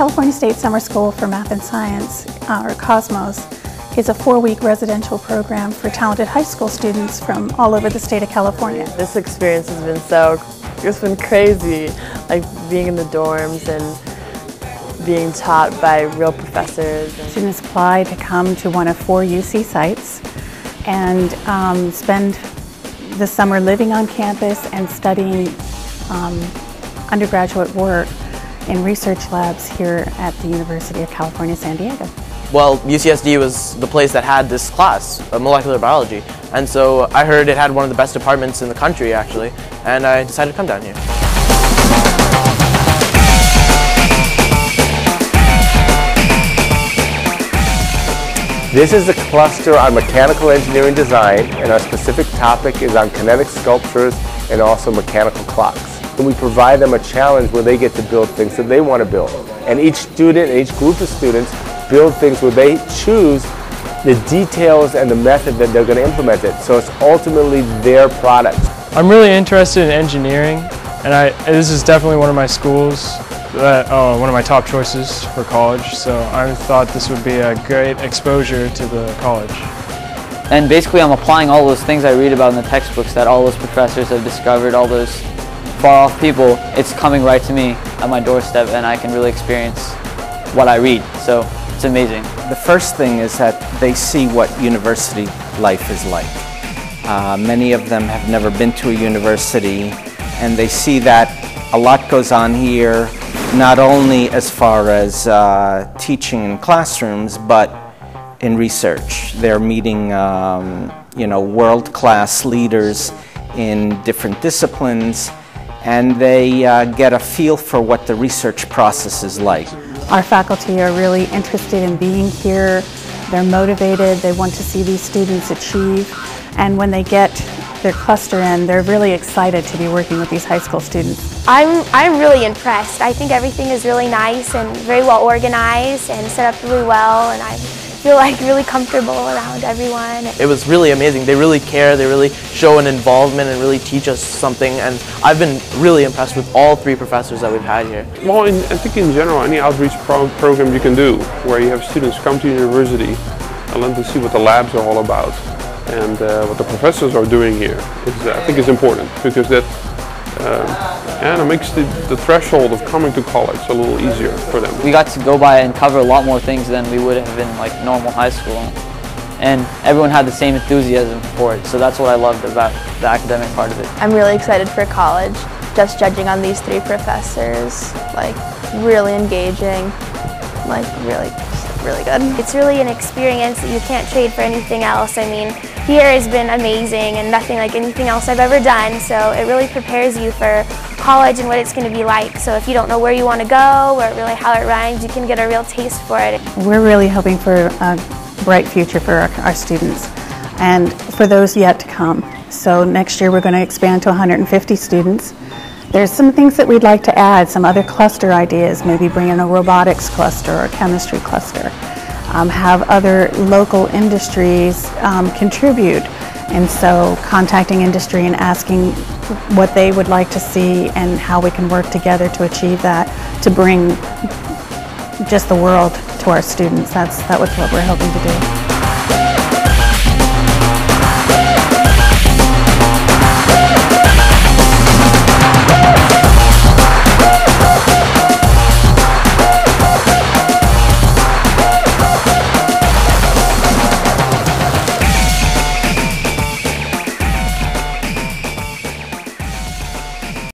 California State Summer School for Math and Science, uh, or COSMOS, is a four-week residential program for talented high school students from all over the state of California. This experience has been so, it's been crazy, like being in the dorms and being taught by real professors. Students apply to come to one of four UC sites and um, spend the summer living on campus and studying um, undergraduate work in research labs here at the University of California, San Diego. Well, UCSD was the place that had this class, uh, molecular biology, and so I heard it had one of the best departments in the country actually, and I decided to come down here. This is a cluster on mechanical engineering design and our specific topic is on kinetic sculptures and also mechanical clocks. And we provide them a challenge where they get to build things that they want to build. And each student each group of students build things where they choose the details and the method that they're going to implement it. So it's ultimately their product. I'm really interested in engineering and I, this is definitely one of my schools that, uh, one of my top choices for college, so I thought this would be a great exposure to the college. And basically I'm applying all those things I read about in the textbooks that all those professors have discovered, all those far off people, it's coming right to me at my doorstep and I can really experience what I read, so it's amazing. The first thing is that they see what university life is like. Uh, many of them have never been to a university and they see that a lot goes on here not only as far as uh, teaching in classrooms, but in research. They're meeting, um, you know, world-class leaders in different disciplines, and they uh, get a feel for what the research process is like. Our faculty are really interested in being here. They're motivated. They want to see these students achieve. And when they get their cluster in, they're really excited to be working with these high school students. I'm, I'm really impressed. I think everything is really nice and very well organized and set up really well and I feel like really comfortable around everyone. It was really amazing. They really care, they really show an involvement and really teach us something and I've been really impressed with all three professors that we've had here. Well, in, I think in general, any outreach pro program you can do where you have students come to university and learn to see what the labs are all about and uh, what the professors are doing here is, uh, I think is important because that Uh, and it makes the, the threshold of coming to college a little easier for them. We got to go by and cover a lot more things than we would have in like normal high school and everyone had the same enthusiasm for it so that's what I loved about the academic part of it. I'm really excited for college just judging on these three professors like really engaging like really really good. It's really an experience that you can't trade for anything else. I mean, here has been amazing and nothing like anything else I've ever done, so it really prepares you for college and what it's going to be like. So if you don't know where you want to go or really how it runs, you can get a real taste for it. We're really hoping for a bright future for our, our students and for those yet to come. So next year we're going to expand to 150 students. There's some things that we'd like to add, some other cluster ideas, maybe bring in a robotics cluster or a chemistry cluster. Um, have other local industries um, contribute. And so contacting industry and asking what they would like to see and how we can work together to achieve that, to bring just the world to our students. That's, that was what we're hoping to do.